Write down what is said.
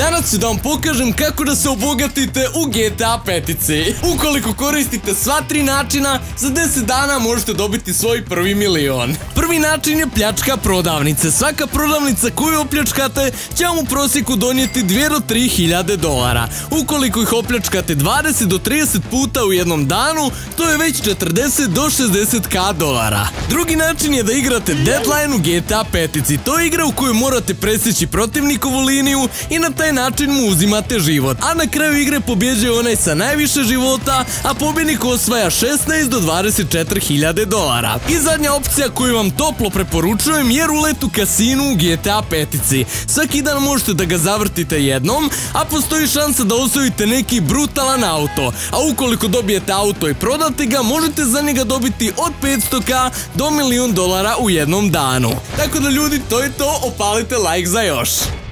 Danas ću da vam pokažem kako da se obogatite u GTA petici. Ukoliko koristite sva tri načina, za 10 dana možete dobiti svoj prvi milion. Prvi način je pljačka prodavnice. Svaka prodavnica koju opljačkate će vam u prosjeku donijeti 2 do 3 hiljade dolara. Ukoliko ih opljačkate 20 do 30 puta u jednom danu, to je već 40 do 60 k dolara. Drugi način je da igrate Deadline u GTA petici. To je igra u kojoj morate presjeći protivnikovu liniju i na taj način mu uzimate život. A na kraju igre pobjeđuje onaj sa najviše života, a pobjednik osvaja 16 do 24 hiljade dolara. I zadnja opcija koju vam toplo preporučujem je rulet u kasinu u GTA petici. Svaki dan možete da ga zavrtite jednom, a postoji šansa da osvojite neki brutalan auto. A ukoliko dobijete auto i prodate ga, možete za njega dobiti od 500k do milijun dolara u jednom danu. Tako da ljudi, to je to, opalite like za još.